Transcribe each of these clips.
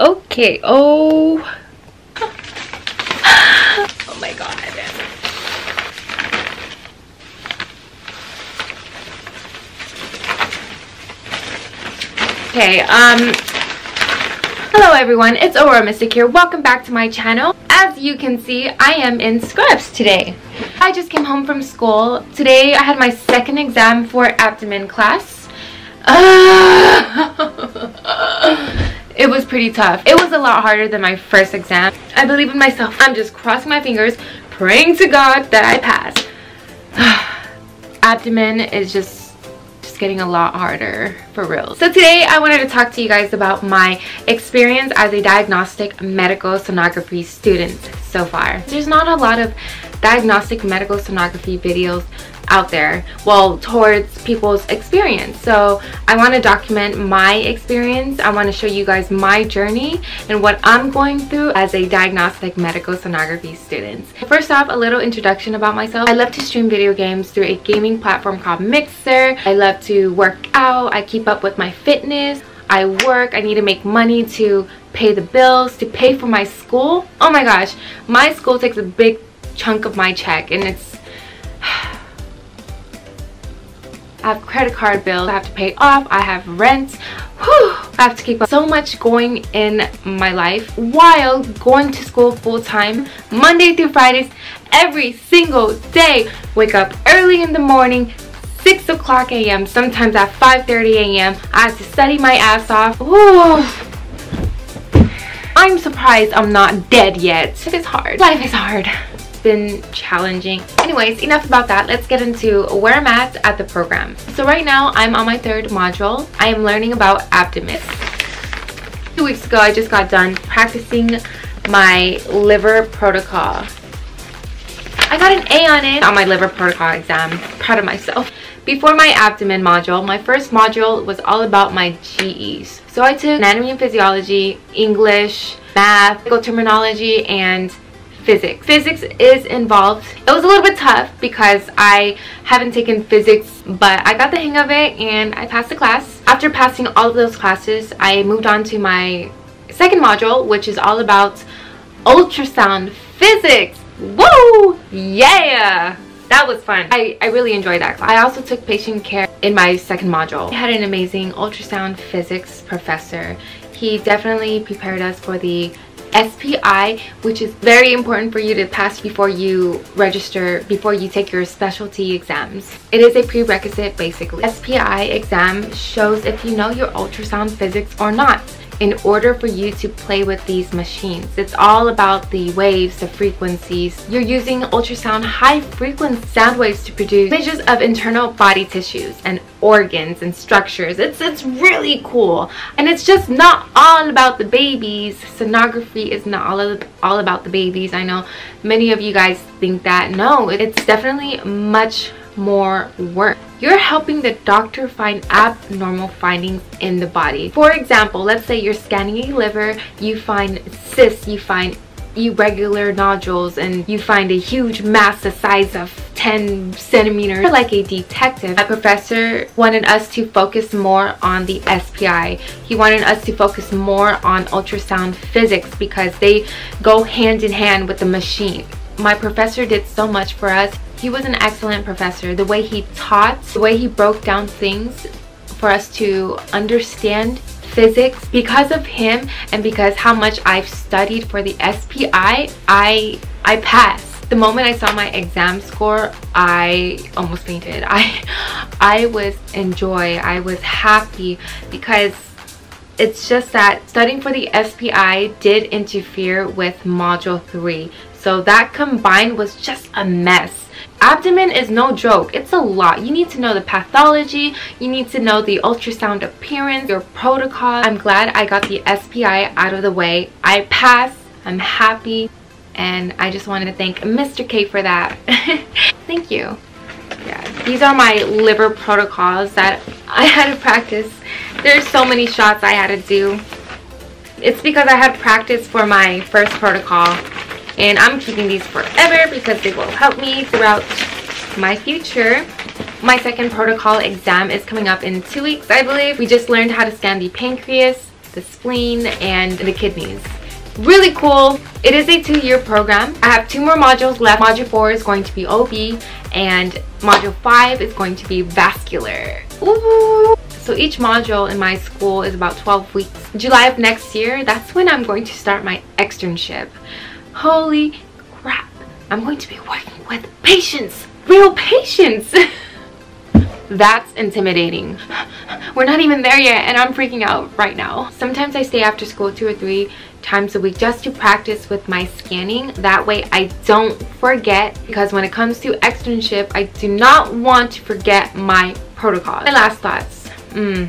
Okay, oh. oh my god. Okay, um, hello everyone, it's Aurora Mystic here. Welcome back to my channel. As you can see, I am in scrubs today. I just came home from school. Today I had my second exam for abdomen class. Uh, it was pretty tough. It was a lot harder than my first exam. I believe in myself. I'm just crossing my fingers, praying to God that I pass. Abdomen is just getting a lot harder for real. So today I wanted to talk to you guys about my experience as a diagnostic medical sonography student so far. There's not a lot of diagnostic medical sonography videos out there well towards people's experience. So I want to document my experience. I want to show you guys my journey and what I'm going through as a diagnostic medical sonography student. First off a little introduction about myself. I love to stream video games through a gaming platform called Mixer. I love to work out. I keep up with my fitness. I work. I need to make money to pay the bills to pay for my school. Oh my gosh my school takes a big chunk of my check and it's I have credit card bills I have to pay off. I have rent. Whew. I have to keep up so much going in my life while going to school full time Monday through Fridays every single day. Wake up early in the morning 6 o'clock a.m. sometimes at 5.30 a.m. I have to study my ass off. I'm surprised I'm not dead yet. It is hard. Life is hard been challenging. Anyways, enough about that. Let's get into where I'm at at the program. So right now, I'm on my third module. I am learning about abdomen. Two weeks ago, I just got done practicing my liver protocol. I got an A on it on my liver protocol exam. Proud of myself. Before my abdomen module, my first module was all about my GEs. So I took anatomy and physiology, English, math, terminology, and physics. Physics is involved. It was a little bit tough because I haven't taken physics, but I got the hang of it and I passed the class. After passing all of those classes, I moved on to my second module, which is all about ultrasound physics. Whoa! Yeah! That was fun. I, I really enjoyed that. I also took patient care in my second module. I had an amazing ultrasound physics professor. He definitely prepared us for the SPI, which is very important for you to pass before you register, before you take your specialty exams. It is a prerequisite basically. SPI exam shows if you know your ultrasound physics or not in order for you to play with these machines. It's all about the waves, the frequencies. You're using ultrasound high frequency sound waves to produce images of internal body tissues and organs and structures. It's, it's really cool. And it's just not all about the babies. Sonography is not all, of, all about the babies. I know many of you guys think that. No, it's definitely much more work. You're helping the doctor find abnormal findings in the body. For example, let's say you're scanning a liver, you find cysts, you find irregular nodules and you find a huge mass the size of 10 centimeters. Like a detective. My professor wanted us to focus more on the SPI he wanted us to focus more on ultrasound physics because they go hand in hand with the machine. My professor did so much for us he was an excellent professor. The way he taught, the way he broke down things for us to understand physics because of him and because how much I've studied for the SPI I I passed. The moment I saw my exam score I almost fainted. I I was in joy. I was happy because it's just that studying for the SPI did interfere with module 3 so that combined was just a mess. Abdomen is no joke. It's a lot. You need to know the pathology. You need to know the ultrasound appearance your protocol. I'm glad i got the spi out of the way. I passed. I'm happy. And i just wanted to thank mr k for that. Thank you. Yeah these are my liver protocols that i had to practice. There's so many shots i had to do. It's because i had practice for my first protocol and I'm keeping these forever because they will help me throughout my future. My second protocol exam is coming up in two weeks, I believe. We just learned how to scan the pancreas the spleen, and the kidneys. Really cool. It is a two-year program. I have two more modules left. Module 4 is going to be OB and Module 5 is going to be vascular. Ooh. So each module in my school is about 12 weeks. July of next year, that's when I'm going to start my externship. Holy crap. I'm going to be working with patients. Real patients. That's intimidating. We're not even there yet and I'm freaking out right now. Sometimes I stay after school two or three times a week just to practice with my scanning. That way I don't forget because when it comes to externship, I do not want to forget my protocol. My last thoughts. Mm.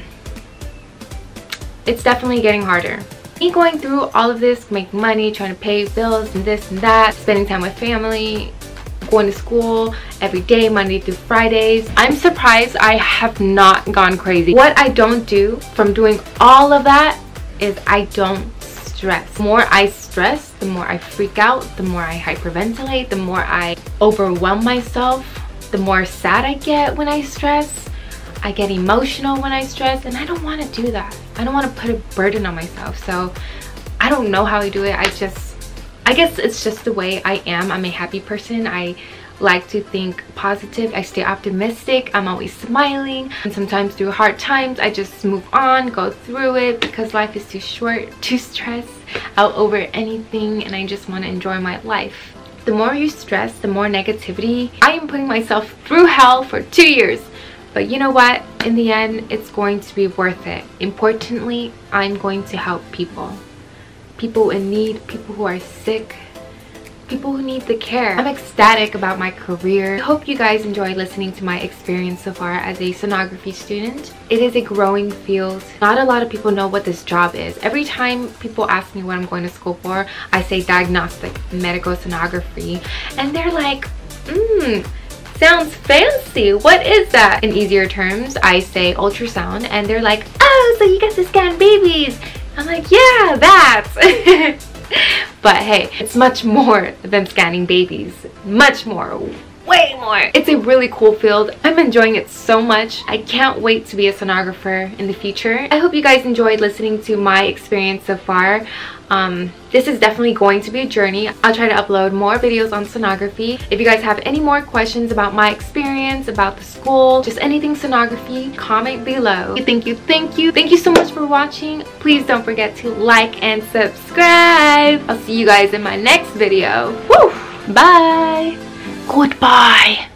It's definitely getting harder. Me going through all of this, make money, trying to pay bills and this and that, spending time with family, going to school every day, Monday through Fridays. I'm surprised I have not gone crazy. What I don't do from doing all of that is I don't stress. The more I stress, the more I freak out, the more I hyperventilate, the more I overwhelm myself, the more sad I get when I stress. I get emotional when I stress and I don't want to do that. I don't want to put a burden on myself. So I don't know how I do it. I just I guess it's just the way I am. I'm a happy person. I like to think positive. I stay optimistic. I'm always smiling. And sometimes through hard times, I just move on, go through it because life is too short to stress out over anything and I just want to enjoy my life. The more you stress, the more negativity. I am putting myself through hell for two years. But you know what? In the end, it's going to be worth it. Importantly, I'm going to help people people in need, people who are sick, people who need the care. I'm ecstatic about my career. I hope you guys enjoyed listening to my experience so far as a sonography student. It is a growing field. Not a lot of people know what this job is. Every time people ask me what I'm going to school for, I say diagnostic medical sonography. And they're like, mmm, sounds fancy. What is that? In easier terms, I say ultrasound and they're like, oh, so you get to scan babies. I'm like, yeah, that. but hey, it's much more than scanning babies. Much more, way more. It's a really cool field. I'm enjoying it so much. I can't wait to be a sonographer in the future. I hope you guys enjoyed listening to my experience so far. Um, this is definitely going to be a journey. I'll try to upload more videos on sonography. If you guys have any more questions about my experience, about the school, just anything sonography, comment below. Thank you, thank you. Thank you so much for watching. Please don't forget to like and subscribe. I'll see you guys in my next video. Woo! Bye! Goodbye!